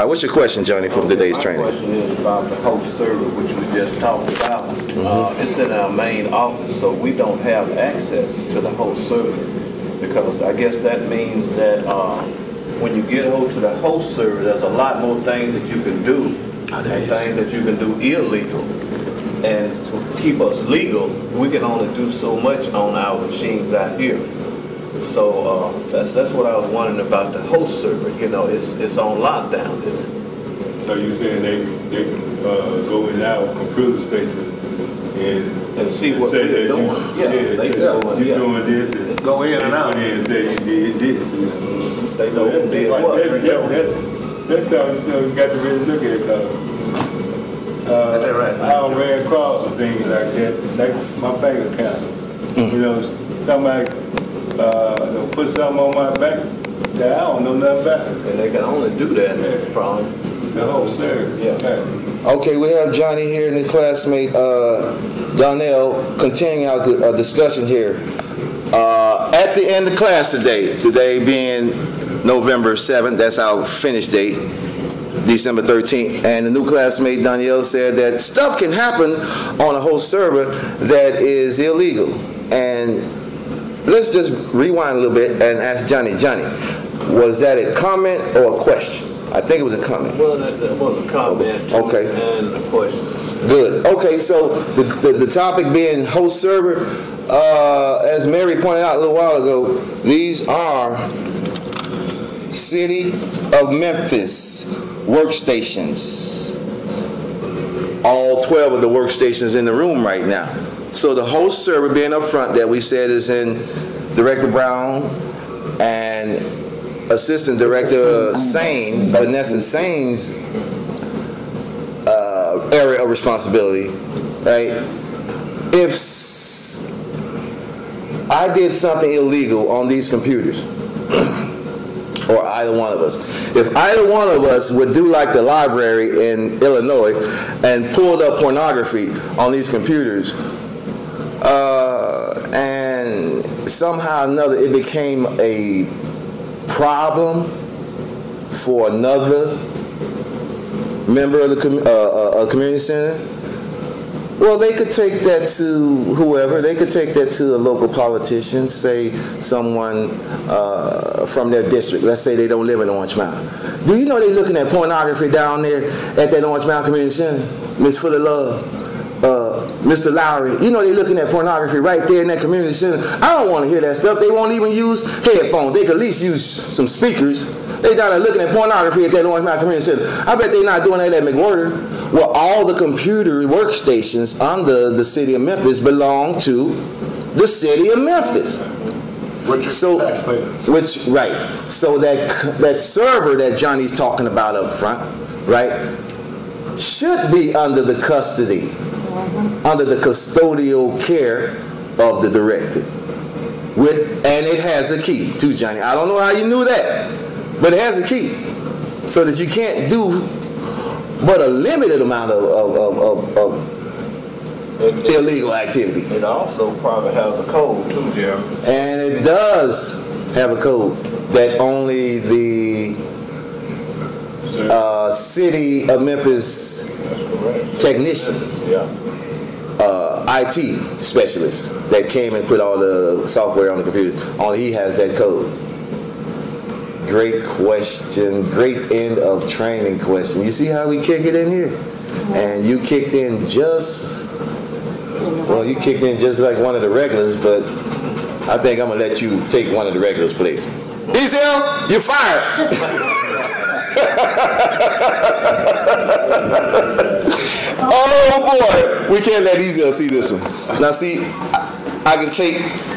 right, what's your question, Johnny, from today's My training? question is about the host server, which we just talked about. Mm-hmm. Uh, It's in our main office, so we don't have access to the host server. Because I guess that means that uh, when you get hold to the host server, there's a lot more things that you can do. There And is. things that you can do illegal. And to keep us legal, we can only do so much on our machines out here. So uh, that's, that's what I was wondering about the host server. You know, it's, it's on lockdown, isn't it? So you saying they, they can, uh, go in our computer station and. And see what say we're that you- doing. Yeah, they say can that go in, You yeah. doing this and. Go in and they out. in and say you did this. They know who did Like, what. that- that- that- That's how, you know, you got to really look at, uh, That right. uh, how Red Cross and things like that, like my bank account. Mm. You know, somebody, uh, you know, put something on my back that I don't know nothing about, And they can only do that from, the host server. Yeah. Okay, we have Johnny here and his classmate, uh, Donnell, continuing our uh, discussion here. Uh, at the end of class today, today being November 7th, that's our finish date, December 13th, and the new classmate Danielle said that stuff can happen on a host server that is illegal. And let's just rewind a little bit and ask Johnny, Johnny, was that a comment or a question? I think it was a comment. well, that, was a comment Okay. and a question. Good. Okay, so the, the, the topic being host server, uh, as Mary pointed out a little while ago, these are City of Memphis workstations. All 12 of the workstations in the room right now. So the host server being up front that we said is in Director Brown and Assistant Director Sane, Vanessa Sane's uh, area of responsibility, right? If I did something illegal on these computers, or either one of us, if either one of us would do like the library in Illinois and pulled up pornography on these computers, uh, and somehow or another it became a problem for another member of the com- uh, uh, uh, community center, well, they could take that to whoever. They could take that to a local politician, say someone uh, from their district. Let's say they don't live in Orange Mound. Do you know they're looking at pornography down there at that Orange Mound Community Center? Miss Fullilove, Mr. Lowery. You know they're looking at pornography right there in that community center. I don't want to hear that stuff. They won't even use headphones. They could at least use some speakers. They down there looking at pornography at that Orange Mound Community Center. I bet they're not doing that at McWhorter. Well, all the computer workstations under the city of Memphis belong to the city of Memphis. Which is So, which right? So that that server that Johnny's talking about up front, right, should be under the custody, under the custodial care of the director. With and it has a key too, Johnny. I don't know how you knew that, but it has a key, so that you can't do but a limited amount of, of, of, of, of illegal activity. it also probably has a code too, Jeremy. And it does have a code that only the uh, city of Memphis technician, Yeah. Uh, IT specialist that came and put all the software on the computers, only he has that code. Great question, great end of training question. You see how we kick it in here? And you kicked in just, well, you kicked in just like one of the regulars, but I think I'm gonna let you take one of the regulars, please. Ezel, you're fired. oh boy, we can't let Ezel see this one. Now see, I I can take